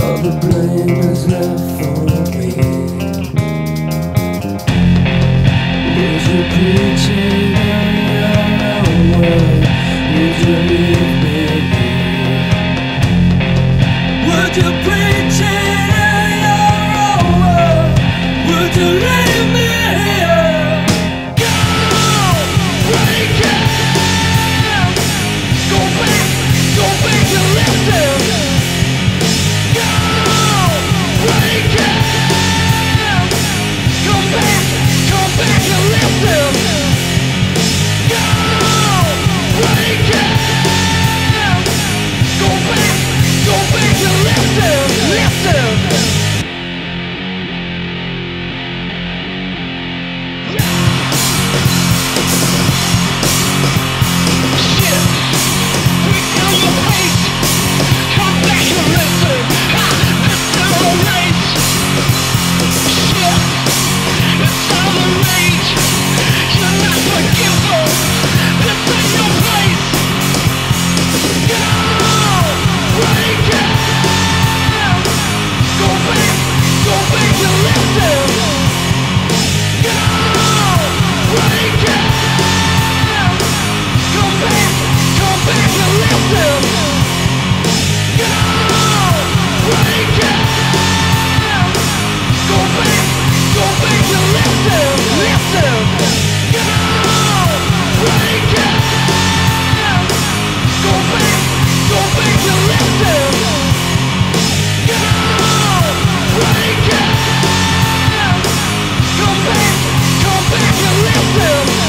All the blame is left for me Would you? Would you leave me here? Would you please break Nothing to listen. Yeah.